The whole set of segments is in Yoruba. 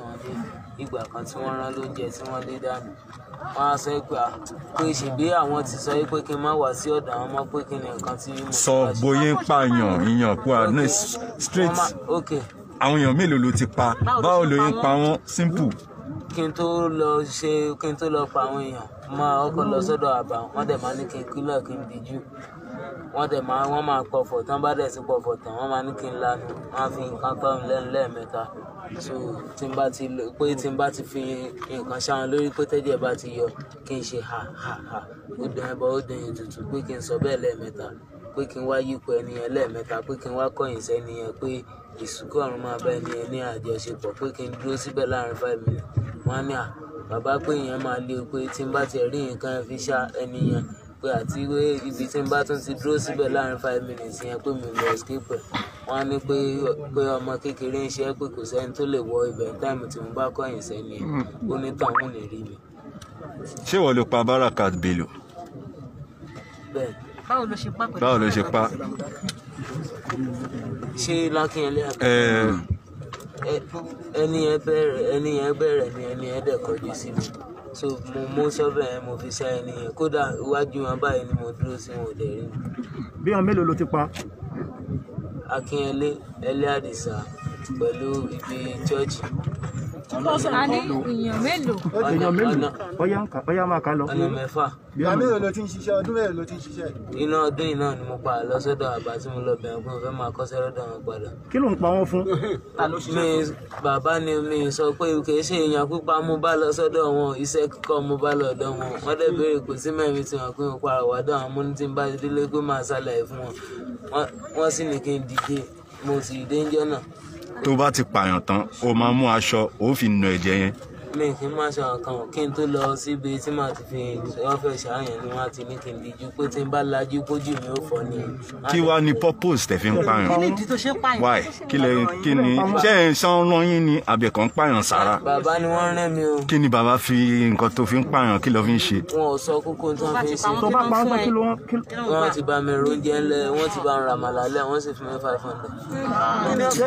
wọn dé. Ìgbà kan tí wọ́n rán lóúnjẹ tí wọ́n lé dànù. Wọ́n á sọ pé pé ṣèbí àwọn ti sọ pé kí n má wá sí ọ̀dọ̀ àwọn mọ́ pé kí ni nǹkan tí mo sọ bóyá ń pààyàn ìyàn pa no straight. Àwọn èèyàn mélòó ló ti pa? Báwo ló ń pa wọ́n? simple. Kí n tó lọ ṣe kí n tó lọ pa àwọn èèyàn máa ọkọ̀ lọ sọ́dọ̀ àbá wọ́n. Dẹ̀ máa ní kí n kílọ̀ kí n díjú wọ́n dẹ̀ máa wọ́n máa pọ̀fọ̀ tán bá dẹ̀ sí pọ̀fọ̀ tán wọ́n máa ní kí n lanu wọ́n á fi nǹkan tọ́ lẹ́nu lẹ́ẹ̀mẹ́ta. So tí n bá ti lò pé tí n bá ti fi nǹkan ṣáwọn lórí pé tẹ́jẹ̀ bá ti yọ kí n ṣe ha ha ha. Ó dùn ẹbọ ó dùn ètùtù pé kí n sọ bẹ́ẹ̀ lẹ́ẹ̀mẹ́ta pé kí n wá yípo ẹni yẹn lẹ́ẹ̀mẹ́ta pé kí n wá kọ̀yìn sẹ́ni yẹn pé ìsúkọ̀ ọ̀run máa bá ẹni yẹn ní àjọṣepọ̀ pé kí n dúró síbẹ̀ láàárín five minutes. Wọ́n á ní à bàbá pé ìyẹn máa lé o pé tí n bá tiẹ̀ rí nǹkan fi ṣá ẹni yẹn pé àti pé ibi tí n bá tún ti dúró síbẹ̀ láàárín five minutes yẹn pé mi lọ escape ẹ̀. Wọ́n á ní pé pé ọmọ kékeré ń ṣe é pé kò sẹ́ni tó lè wọ ibẹ̀. Ní táìmù tí mo bá kọ̀yìn sẹ́ni yẹn ó ní tàwọn lè rí mi. Ṣé wọ́n ló pa Barakat Bello? Bẹ́ẹ̀. Báwo ló ṣe pa pẹ̀lú báwo ló ṣe pa? Ṣé lákínyẹlé àgbà ẹ ẹ- ẹni yẹn bẹ̀rẹ̀ ẹni yẹn bẹ̀rẹ̀ ni ẹni yẹn dẹ̀ kọjú sí mi so mo mú sọ́bẹ̀ yẹn mo fi ṣá ẹni yẹn. Kódà iwájú wọn báyìí ni mo dúró sí wọn ò dẹ̀ rí mi. bí wọn mélòó ló ti pa? Akínyẹlé ẹlẹ́ àdìsá pẹ̀lú ibi chọ́ọ̀chì a ní èèyàn mélòó? Èèyàn mélòó? Ọyá ń kà ọyá máa kà lọ. Ọ̀nà mẹ́fà. Ọ̀nà. Mélòó ló ti ń ṣiṣẹ́? Ọdún mélòó ló ti ń ṣiṣẹ́? Iná ọdún yìí náà ni mo pa lọ sọ́dọ̀ àbá tí mo lọ bẹ̀rẹ̀ pé mo fẹ́ máa kọ́ṣẹ́ lọ́dọ̀ wọn padà. kí ló ń pa wọn fún? Mi bàbá ni mi sọ pé kì í ṣe èèyàn pípa mo bá lọ sọ́dọ̀ wọn iṣẹ́ kíkọ́ mo bá lọ ọ̀dọ̀ wọn. Wọ́n dẹ̀ béèrè kò sí mẹ́rin tí wọ́n pín mo para wàdà àwọn múni tí n bá délé pé máa ṣàlàyé fún wọn. Wọ́n- wọ́n sì ní kí n dìde mo sì dé ń jọ́ náà tó bá ti pààyàn tán ó máa mú aṣọ ó fi nà ẹ̀jẹ̀ yẹn mi kì í má ṣe ọ̀kan kí n tó lọ síbi tí màá ti fi ọ́fẹ́ ṣàyàn ni wọ́n ti ní kí n díjú pé tí n bá lajú kójú mi ó fọ́ ni. kí wá ní purpose tẹ̀ fi ń pààyàn? Kí ni ìdí tó ṣe pààyàn? Why? Kí lẹ kí ni ṣé ẹ̀ ń rán yín ni àbẹ̀kàn pààyàn sára? Bàbá ni wọ́n rán mi o. Kí ni bàbá fi nǹkan tó fi ń pààyàn? Kí ló fi ń ṣe? Wọn ò sọ kókó tí wọ́n fi ń ṣe. tó bá pa wọn tán kí ló wọn kí wọ́n ti bá mi róúnjẹ ńlẹ̀ wọ́n ti bá ń ra màlá lẹ̀ wọ́n sì fún mi five hundred.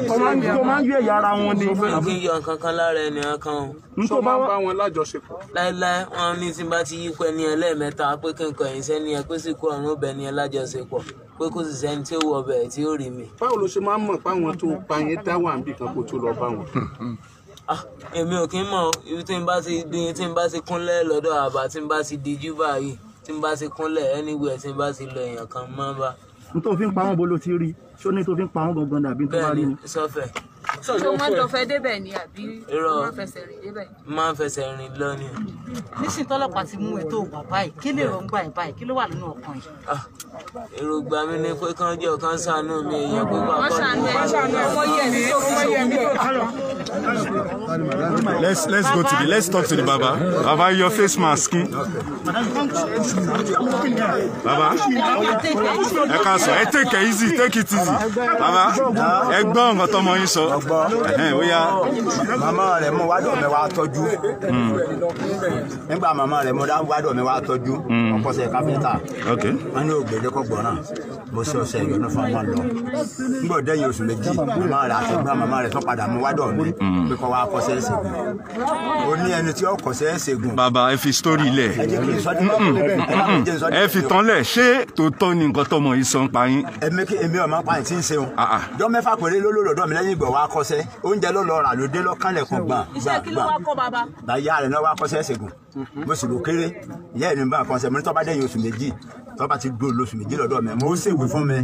tó máa ń tó máa ń yọ ẹ̀yà ara wọn ni? Mi kì í yọ nǹkan kan lára ẹnìyàn kan o. N tó bá wọn lájọṣepọ̀. láéláé wọn ní tí bá ti yípo ẹni ẹ lẹ́ẹ̀mẹ́ta pé kí n kọ ẹ̀yìn sẹ́ni ẹ pé sì kú ọ̀run ó bẹ ẹni ẹ lájọṣepọ̀ pé kò sì sẹ́ni tí ó wọ ọbẹ̀ tí ó rí mi. báwo ló ṣe máa ń mọ̀ páwọn tó pa yín dá wà níbì kan kó tó lọ bá wọn. Ah, èmi ò kí ń mọ̀ ibi tí n bá ti di tí n bá ti kúnlẹ̀ lọ́dọ̀ àbá tí n bá ti dijú báyìí tí n bá ti kúnlẹ̀ anywhere tí n bá ti lọ èèyàn kan máa ń bá n tó fi ń pa wọn bó ló ti rí ṣó ní tó fi ń pa wọn gangan dàbí tó bá bẹ́ẹ̀ rí ni ni sọ́fẹ̀ tó wọ́n jọ fẹ́ débẹ̀ ni àbí wọ́n fẹsẹ̀ rìn débẹ̀? Máa ń fẹsẹ̀ rìn lọ ni. nísìnyí tọ́lọ́pàá ti mú ẹ tó wà báyìí kí lè rọ̀ǹgbà ẹ̀ báyìí? Kí ló wà nínú ọkàn yìí. Ah, èròǹgbà mi ni pé kán jẹ́ ọ̀kan ṣàánú mi èèyàn pé wà kọ́ ni. ẹ̀. Ọmọ yẹ̀ mí tó let's let's go to the let's talk to the baba. Baba your face mask. Baba ẹ ká sọ ẹ take it easy take it easy. Baba ẹ gbọ́ nǹkan tọmọ yín sọ. Ó yá. Màmá rẹ̀ mú wádọ̀ mi wá tọ́jú. Nígbà màmá rẹ̀ mú wádọ̀ mi wá tọ́jú. Ọkọ̀ṣẹ́ káfíńtà. Ok wọn ní ògbélé kọ́ gbọ́ràn mo ṣe ọṣẹ ìyọnu fún ọmọ lọ. Nígbà dẹ́yìn oṣù méjì màmá rẹ̀ àtẹ̀gbọ́n màmá rẹ̀ tó padà mú wádọ̀ mi pé kọ́ wá kọ́ṣẹ́ ṣègùn. Ó ní ẹni tí ó kọ́ṣẹ́ ṣègùn. Baba ẹ fi story lẹ̀. Ẹ fi tán lẹ̀. Ṣé tòótọ́ ni nǹkan tọmọ yìí sọ ń pa yín? Èmi kí èmi ọmọ pa ìtí ń ṣeun Ah, ah. jọ mẹ́fà péré ló lòlọ́dọ̀ mi lẹ́yìn ìgbọ̀ wá kọ́ṣẹ́ oúnjẹ ló lọ rà lóde lọ́kànlẹ̀kùn gbà gbà gbà. bàbá. láyé rẹ̀ náà wá kọ́ṣẹ́ ṣègùn. Mo sì rò kéré. Ìyá ẹ̀ ní bá kan ṣe mo ní tọ́ba dẹ́yìn oṣù méjì tọ́ba ti dúró lóṣù méjì lọ́dọ̀ mi mo ṣèwé fún mi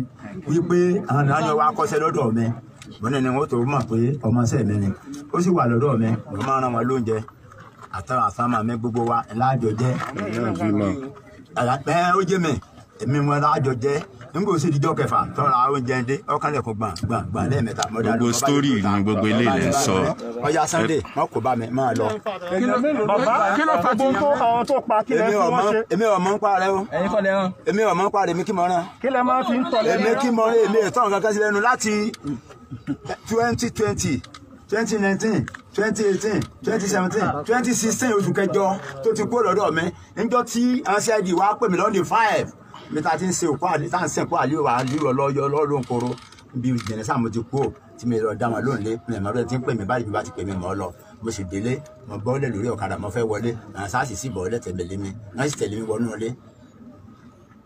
wípé àwọn náà yọ wá kọ́ṣẹ́ lọ́dọ̀ mi. Mo ní ni wọ́n tó mọ̀ pé ọmọ ṣẹ́ mi ni. Ó sì wà lọ́dọ̀ mi mo máa ń rán wọn lóúnjẹ. Àtàwọn àsámà mi gbogbo wa láàjọ jẹ́. Ẹ ó jẹ́ mi. Èmi wọn láàjọ jẹ́ nígbà òsì ìdíjọ́ kẹfà tọ́ra oúnjẹ dé ọkànlẹ̀kùn gbà gbà gbà lẹ́ẹ̀mẹ́ta mo dá Gbogbo kúta. ni gbogbo eléyìí lẹ ń sọ. ọya sunday wọn kò bá mi máa lọ. bàbá kí ló gbóhùn tó àwọn tó pa? Kí lẹ fi wọ́n ṣe? èmi ọmọ ń parẹ́ o. Èmi ọmọ ń parẹ́ èmi kí mo rán. Kí lẹ máa fi ń tọ̀lé èmi kí mo rán èmi ìtàn kankan sí lẹ́nu láti twenty twenty twenty nineteen twenty eighteen twenty seventeen twenty sixteen oṣù kẹjọ tó ti kú lọ́dọ̀ mi. Níjọ́ tí ncid wá pè mí lọ́ndì five mi ta ti ń ṣe òkú àlè tá à ń sìnkú àlè wà àlè ọlọ́yọ ọlọ́run koro. Bí jẹ̀nẹ́sà mo ti kú ò tí mi lọ dá wọn lónìí mi ẹ̀mọ́ rẹ ti ń pè mí báyìí bí bá ti pè mí mọ́ lọ. Mo sì délé mo bọ́lẹ̀ lórí ọ̀kadà mo fẹ́ wọlé. Àwọn sáàsì sì bọ́lẹ̀ tẹ̀lé mi wọ́n sì tẹ̀lé mi wọnú ilé.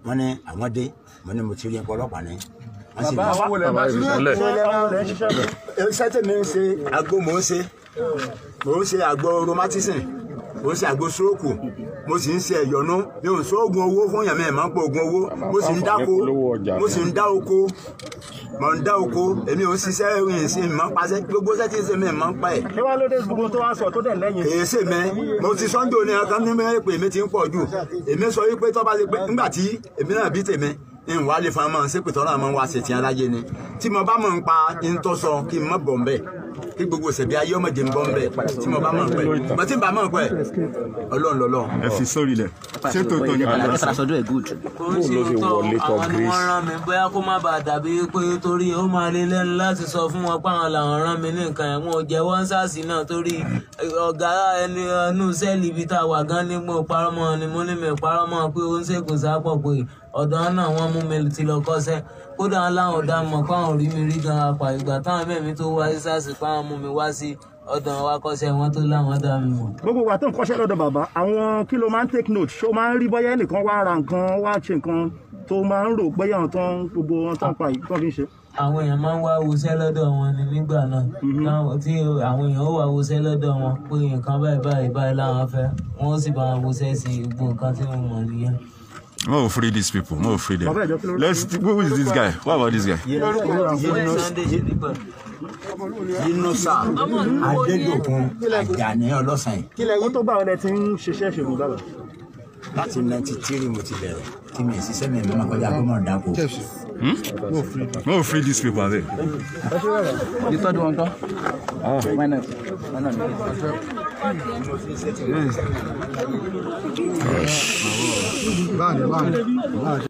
Wọ́n ní àwọn dé. Mo ní mo ti rí ẹ̀kọ́ ọlọ́pàá ní wọ́n sì ní iṣẹ́ tèmi ń ṣe àgbo mò ń ṣe. Mò ń ṣe àgbo rheumatism. Mò ń ṣe àgbo stroke mo sì ń ṣe ẹ̀yọ́nú. Mi ò sóògùn owó fún yàrá ẹ̀ máa ń pọ̀ oògùn owó. Mo sì ń dáko mo sì ń dá oko. Mo ń dá oko. Èmi ò ń ṣiṣẹ́ mi máa ń paṣẹ gbogbo iṣẹ́ tí ń ṣe mi máa ń pa ẹ̀. Kí wàá lóde gbogbo tó wá sọ tó dẹ̀ lẹ́yìn? Èyí sì mẹ mo ti sọ́njò ní ọkàn ní mẹ́rin pé èmi ti ń pọ̀ jù. Èmi sọ wípé tọ́ bá ti pé nígbà tí èmi náà bí tèmi ń wá lè fún ọmọ ṣé pètọ́ náà máa ń wá ṣe ti aláyé ni. Tí mo bá mọ̀ ń pa ń tọ́ sọ kí n má bọ̀ ń bẹ̀ kí gbogbo ìṣẹ̀bí ayé ọmọdé ń bọ̀ ń bẹ̀ tí mo bá mọ̀ pẹ̀ mo ti ń bá mọ̀ pẹ̀ ọlọ́run ẹ fi sórí lẹ̀. Ṣé tòótọ́ ni? bàbá sọ. kò ń ṣe òótọ́ àwọn ni wọ́n rán mi bóyá kó má bàa dàbí pé torí ó máa lé lẹ́nu láti sọ fún wọn pé àwọn làwọn rán mi ní nǹkan ẹ̀ wọn ò jẹ́ wọ́n sáàsì náà torí ọ̀gá ẹni ẹnu sẹ́ẹ̀lì ibi tá a wà gan ni mo parọ́ mọ́ ni mo ní mi parọ́ mọ́ pé ó ń ṣègùn sápọ̀ pé ọ̀dọ́ náà wọ́n mú mi ti lọ kọ́sẹ́ kódà aláwọ̀ dá mọ̀ káwọn rí mi rí gan apá ìgbà táwọn mẹ́mi tó wá sí sáàsì káwọn mú mi wá sí ọ̀dọ̀ wa kọ́sẹ́ wọn tó láwọn dá mi mọ̀. gbogbo wa tó ń kọ́ṣẹ́ lọ́dọ̀ bàbá àwọn kí ló máa ń take note ṣó máa ń rí bọ́yá ẹnìkan wá ra nǹkan wá ṣe nǹkan tó máa ń rò bóyá àwọn tó ń gbogbo wọn tó ń pa tó fi ń ṣe. àwọn èèyàn máa ń wá wọṣẹ́ lọ́dọ̀ wọn ni nígbà náà Táwọn- tí àwọn èèyàn ó wá wọṣẹ́ lọ́dọ̀ wọn pé nǹkan báyìí báyìí báyìí láwọn fẹ́ wọ́n sì bá wọn wọṣẹ́ sí gbogbo nǹkan tí mo mọ̀ nìyẹn. Mo free these people? Mo free them. Let's who is this guy? What about this guy. Yínúṣà adédọ̀kun àjàní ọlọ́sàn yìí ó tó bá ọlẹ tí ń ṣiṣẹ́ ṣègùn bàbá. láti ninety three mo ti bẹ̀rẹ̀. Kí mi ì ṣiṣẹ́ mi kọjá mo ò free these people abeg. The third one, come. Why not? Why not? Gosh.